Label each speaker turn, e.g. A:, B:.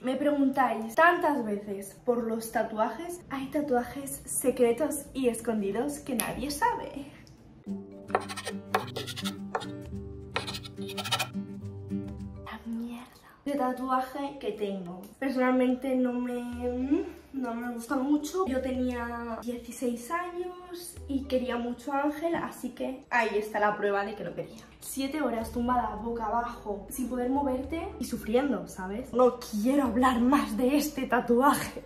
A: Me preguntáis tantas veces por los tatuajes. Hay tatuajes secretos y escondidos que nadie sabe. De tatuaje que tengo. Personalmente no me, no me gusta mucho. Yo tenía 16 años y quería mucho a Ángel, así que ahí está la prueba de que lo quería. Siete horas tumbada boca abajo sin poder moverte y sufriendo, ¿sabes? No quiero hablar más de este tatuaje.